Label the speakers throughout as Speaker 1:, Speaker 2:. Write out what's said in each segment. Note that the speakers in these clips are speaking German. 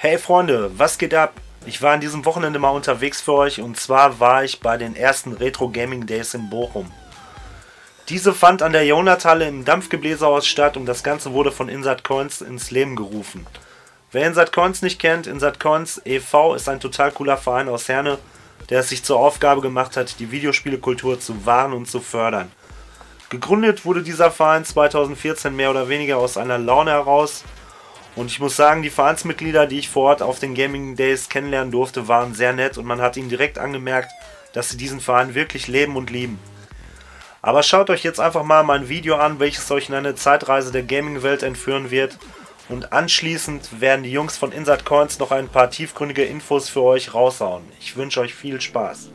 Speaker 1: Hey Freunde, was geht ab? Ich war an diesem Wochenende mal unterwegs für euch und zwar war ich bei den ersten Retro Gaming Days in Bochum. Diese fand an der Jahrhunderthalle im Dampfgebläsehaus statt und das Ganze wurde von Insert Coins ins Leben gerufen. Wer Insert Coins nicht kennt, Insert Coins e.V. ist ein total cooler Verein aus Herne, der es sich zur Aufgabe gemacht hat, die Videospielekultur zu wahren und zu fördern. Gegründet wurde dieser Verein 2014 mehr oder weniger aus einer Laune heraus. Und ich muss sagen, die Vereinsmitglieder, die ich vor Ort auf den Gaming Days kennenlernen durfte, waren sehr nett und man hat ihnen direkt angemerkt, dass sie diesen Verein wirklich leben und lieben. Aber schaut euch jetzt einfach mal mein Video an, welches euch in eine Zeitreise der Gaming-Welt entführen wird. Und anschließend werden die Jungs von Insert Coins noch ein paar tiefgründige Infos für euch raushauen. Ich wünsche euch viel Spaß.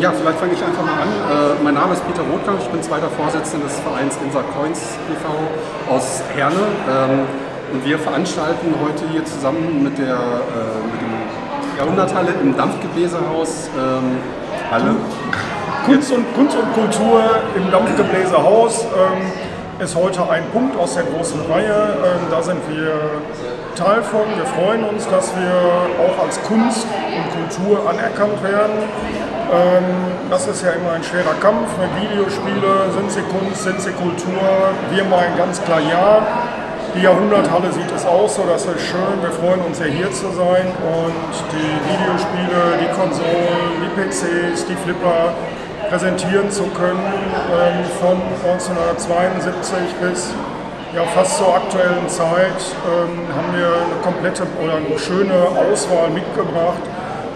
Speaker 2: Ja, vielleicht fange ich einfach mal an. Äh, mein Name ist Peter Rothkamp, ich bin zweiter Vorsitzender des Vereins Insa Coins e.V. aus Herne. Ähm, und wir veranstalten heute hier zusammen mit der äh, mit dem Jahrhunderthalle im Dampfgebläsehaus ähm, Halle.
Speaker 3: Kunst und, Kunst und Kultur im Dampfgebläsehaus ähm, ist heute ein Punkt aus der großen Reihe. Ähm, da sind wir Teil von. Wir freuen uns, dass wir auch als Kunst und Kultur anerkannt werden. Ähm, das ist ja immer ein schwerer Kampf mit Videospiele. Sind sie Kunst, sind sie Kultur? Wir meinen ganz klar ja. Die Jahrhunderthalle sieht es aus, so das ist schön. Wir freuen uns ja hier zu sein und die Videospiele, die Konsolen, die PCs, die Flipper präsentieren zu können. Ähm, von 1972 bis ja, fast zur aktuellen Zeit ähm, haben wir eine komplette oder eine schöne Auswahl mitgebracht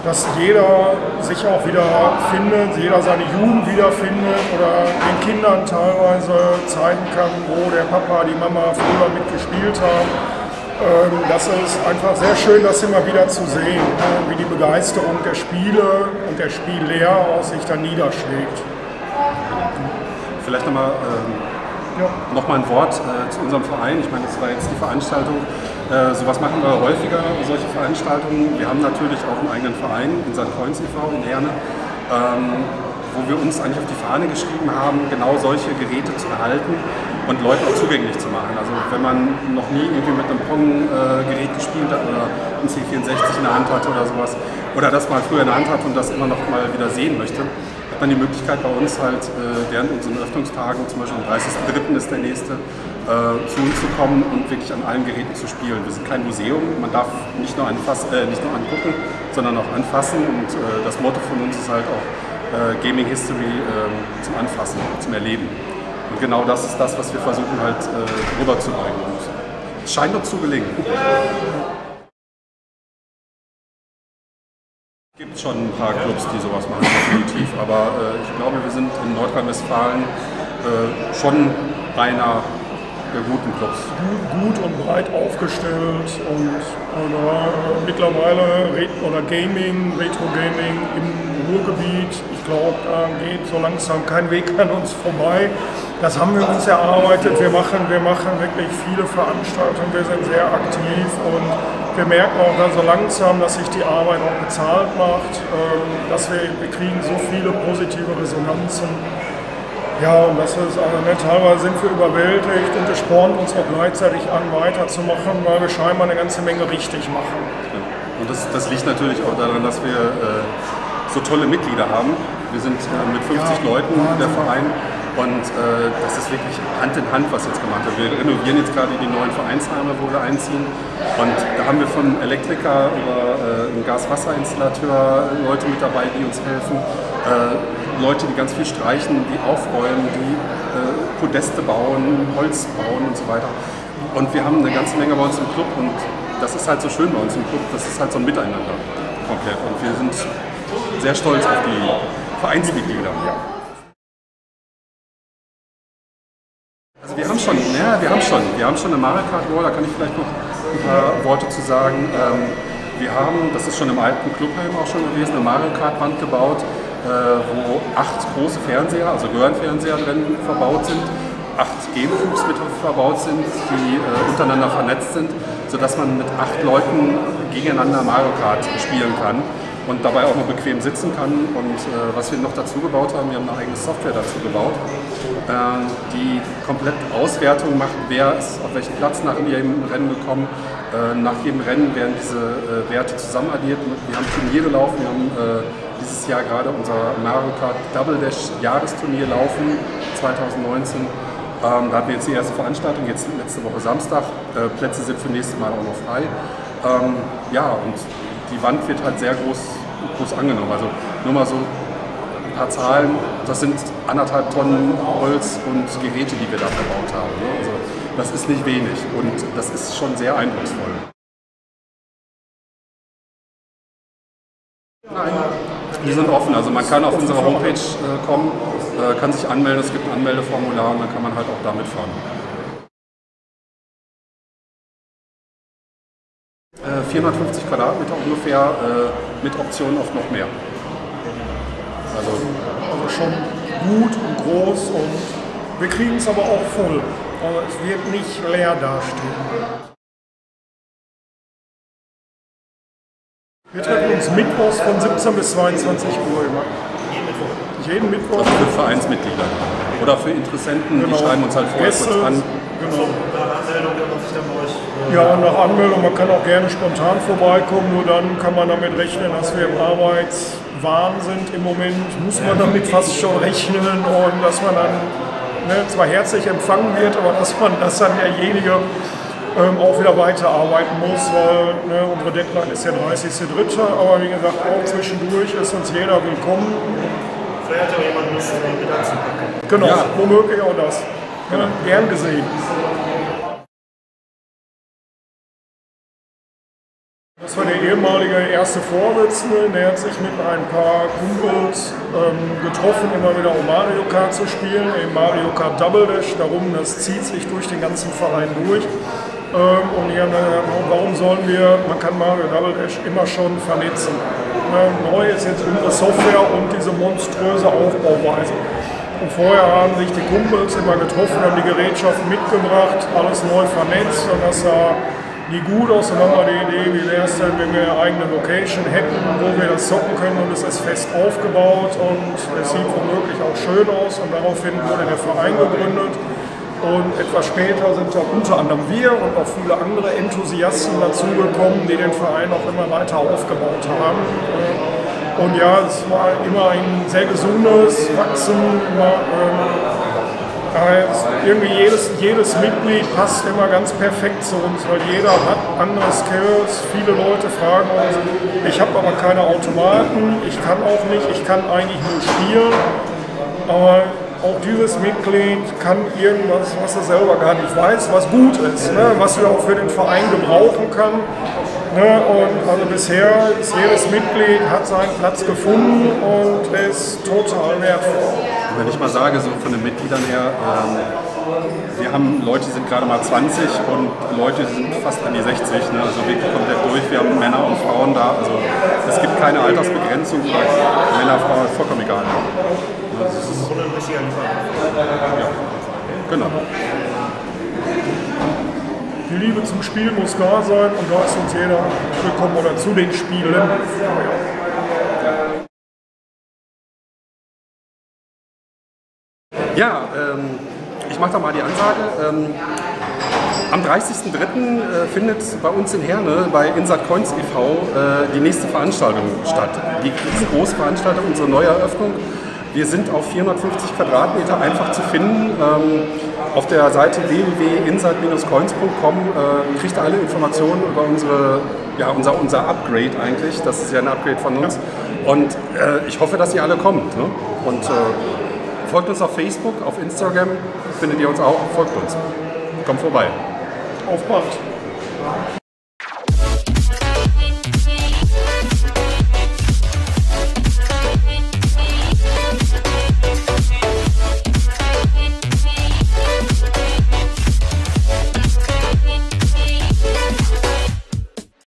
Speaker 3: dass jeder sich auch wieder findet, jeder seine Jugend wiederfindet oder den Kindern teilweise zeigen kann, wo der Papa, die Mama früher mitgespielt haben. Ähm, das ist einfach sehr schön, das immer wieder zu sehen, wie die Begeisterung der Spiele und der Spiellehrer aus sich dann niederschlägt.
Speaker 2: Vielleicht nochmal ähm, ja. noch ein Wort äh, zu unserem Verein. Ich meine, das war jetzt die Veranstaltung. Äh, sowas machen wir häufiger, solche Veranstaltungen. Wir haben natürlich auch einen eigenen Verein in St. Kreuz e.V. in Herne. Ähm, wo wir uns eigentlich auf die Fahne geschrieben haben, genau solche Geräte zu erhalten und Leuten auch zugänglich zu machen. Also wenn man noch nie irgendwie mit einem Pong-Gerät gespielt hat oder ein C64 in der Hand hatte oder sowas, oder das mal früher in der Hand hat und das immer noch mal wieder sehen möchte, hat man die Möglichkeit bei uns halt äh, während unseren Öffnungstagen, zum Beispiel am 30.03. ist der nächste, äh, zu uns zu kommen und wirklich an allen Geräten zu spielen. Wir sind kein Museum, man darf nicht nur, anfassen, äh, nicht nur angucken, sondern auch anfassen und äh, das Motto von uns ist halt auch, äh, Gaming History äh, zum Anfassen, zum Erleben. Und genau das ist das, was wir versuchen halt äh, rüberzubringen. Und es scheint uns zu gelingen. Es gibt schon ein paar Clubs, die sowas machen, definitiv. Aber äh, ich glaube, wir sind in Nordrhein-Westfalen schon einer der guten Clubs.
Speaker 3: Gut, und breit aufgestellt und äh, mittlerweile oder Gaming, Retro-Gaming im Ruhrgebiet. Ich glaube, da geht so langsam kein Weg an uns vorbei. Das haben wir uns erarbeitet. Wir machen, wir machen wirklich viele Veranstaltungen, wir sind sehr aktiv und wir merken auch dann so langsam, dass sich die Arbeit auch bezahlt macht, ähm, dass wir, wir kriegen so viele positive Resonanzen ja, und das ist also ne, teilweise sind wir überwältigt und es spornt uns auch gleichzeitig an, weiterzumachen, weil wir scheinbar eine ganze Menge richtig machen.
Speaker 2: Und das, das liegt natürlich auch daran, dass wir äh, so tolle Mitglieder haben. Wir sind äh, mit 50 ja, Leuten Wahnsinn. der Verein und äh, das ist wirklich Hand in Hand, was jetzt gemacht wird. Wir renovieren jetzt gerade die neuen Vereinsheime, wo wir einziehen. Und da haben wir von Elektriker über äh, einen Gas-Wasser-Installateur Leute mit dabei, die uns helfen. Äh, Leute, die ganz viel streichen, die aufräumen, die äh, Podeste bauen, Holz bauen und so weiter. Und wir haben eine ganze Menge bei uns im Club und das ist halt so schön bei uns im Club, das ist halt so ein Miteinander komplett. Und wir sind sehr stolz auf die Vereinsmitglieder. Also schon, ja, wir haben schon, wir haben schon eine Mario Kart Wall, da kann ich vielleicht noch ein paar Worte zu sagen. Ähm, wir haben, das ist schon im alten Clubheim auch schon gewesen, eine Mario Kart Wand gebaut, äh, wo acht große Fernseher, also Röhrenfernseher drin verbaut sind, acht Gamecubes mit verbaut sind, die äh, untereinander vernetzt sind, sodass man mit acht Leuten gegeneinander Mario Kart spielen kann und dabei auch noch bequem sitzen kann. Und äh, was wir noch dazu gebaut haben, wir haben eine eigene Software dazu gebaut, äh, die komplett Auswertung macht, wer ist auf welchen Platz nach jedem Rennen gekommen. Äh, nach jedem Rennen werden diese äh, Werte zusammenaddiert. Wir haben Turniere laufen, wir haben dieses Jahr gerade unser Mario Kart Double Dash Jahresturnier laufen, 2019. Ähm, da hatten wir jetzt die erste Veranstaltung, jetzt letzte Woche Samstag. Äh, Plätze sind für nächstes Mal auch noch frei. Ähm, ja, und die Wand wird halt sehr groß, groß angenommen. Also nur mal so ein paar Zahlen, das sind anderthalb Tonnen Holz und Geräte, die wir da verbaut haben. Ne? Also das ist nicht wenig und das ist schon sehr eindrucksvoll. Nein, die sind offen. Also man kann auf unsere Homepage äh, kommen, äh, kann sich anmelden, es gibt ein Anmeldeformular und dann kann man halt auch damit fahren. 450 Quadratmeter ungefähr, äh, mit Optionen auf noch mehr.
Speaker 3: Also, also schon gut und groß und wir kriegen es aber auch voll. Aber es wird nicht leer dastehen. Wir treffen uns mittwochs von 17 bis 22 Uhr immer. Jeden Mittwoch? Jeden Mittwoch.
Speaker 2: Also für Vereinsmitglieder. Oder für Interessenten, genau. die schreiben uns halt vorher Gäste, kurz an. Genau.
Speaker 3: Ja, nach Anmeldung, man kann auch gerne spontan vorbeikommen, nur dann kann man damit rechnen, dass wir im Arbeitswahn sind im Moment, muss man damit fast schon rechnen und dass man dann ne, zwar herzlich empfangen wird, aber dass man, dass dann derjenige ähm, auch wieder weiterarbeiten muss, weil ne, unsere Deadline ist ja 30.03. Aber wie gesagt, auch zwischendurch ist uns jeder willkommen.
Speaker 1: Vielleicht hat ja jemand Lust, mit anzupacken.
Speaker 3: Genau, ja. womöglich auch das. Ja, gern gesehen. Das war der ehemalige erste Vorsitzende, der hat sich mit ein paar Kumpels ähm, getroffen, immer wieder um Mario Kart zu spielen, im Mario Kart Double Dash. Darum, das zieht sich durch den ganzen Verein durch. Ähm, und die haben dann gesagt, warum sollen wir, man kann Mario Double Dash immer schon vernetzen. Neu ist jetzt unsere Software und diese monströse Aufbauweise. Und vorher haben sich die Kumpels immer getroffen, haben die Gerätschaften mitgebracht, alles neu vernetzt und das sah nie gut aus. Und dann haben wir die Idee, wie wäre es denn, wenn wir eine eigene Location hätten, wo wir das zocken können und es ist fest aufgebaut und es sieht womöglich auch schön aus und daraufhin wurde der Verein gegründet. Und etwas später sind dann unter anderem wir und auch viele andere Enthusiasten dazugekommen, die den Verein auch immer weiter aufgebaut haben. Und ja, es war immer ein sehr gesundes Wachsen. Immer, ähm, irgendwie jedes, jedes Mitglied passt immer ganz perfekt zu uns, weil jeder hat andere Skills. Viele Leute fragen uns, ich habe aber keine Automaten, ich kann auch nicht, ich kann eigentlich nur spielen. Aber auch dieses Mitglied kann irgendwas, was er selber gar nicht weiß, was gut ist, ne? was wir auch für den Verein gebrauchen können. Ne? Und also bisher ist jedes Mitglied hat seinen Platz gefunden und ist total wertvoll.
Speaker 2: Wenn ich mal sage, so von den Mitgliedern her, ähm, wir haben Leute, die sind gerade mal 20 und Leute, die sind fast an die 60, ne? also wirklich komplett durch. Wir haben Männer und Frauen da, also es gibt keine Altersbegrenzung, Männer, Frauen, vollkommen egal. Ne? Das ist ein bisschen ja, genau.
Speaker 3: Die Liebe zum Spiel muss da sein und da ist uns jeder willkommen oder zu den Spielen.
Speaker 2: Ja, ähm, mache da mal die Ansage. Ähm, am 30.03. Äh, findet bei uns in Herne bei Insert Coins e.V. Äh, die nächste Veranstaltung statt. Die riesengroße Veranstaltung, unsere Neueröffnung. Wir sind auf 450 Quadratmeter einfach zu finden. Ähm, auf der Seite www.insight-coins.com äh, kriegt ihr alle Informationen über unsere, ja, unser, unser Upgrade eigentlich. Das ist ja ein Upgrade von uns. Und ich hoffe, dass ihr alle kommt. Ne? Und folgt uns auf Facebook, auf Instagram, findet ihr uns auch. Folgt uns. Kommt vorbei.
Speaker 3: Auf bald.